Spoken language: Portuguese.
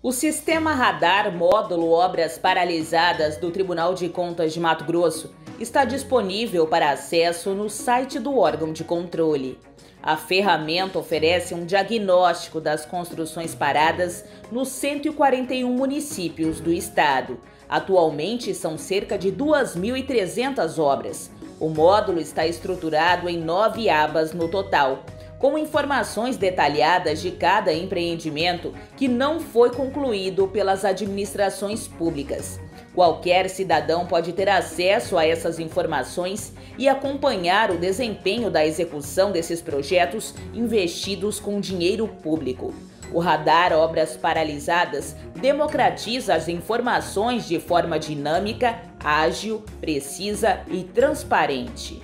O sistema Radar Módulo Obras Paralisadas do Tribunal de Contas de Mato Grosso está disponível para acesso no site do órgão de controle. A ferramenta oferece um diagnóstico das construções paradas nos 141 municípios do estado. Atualmente são cerca de 2.300 obras. O módulo está estruturado em nove abas no total com informações detalhadas de cada empreendimento que não foi concluído pelas administrações públicas. Qualquer cidadão pode ter acesso a essas informações e acompanhar o desempenho da execução desses projetos investidos com dinheiro público. O radar Obras Paralisadas democratiza as informações de forma dinâmica, ágil, precisa e transparente.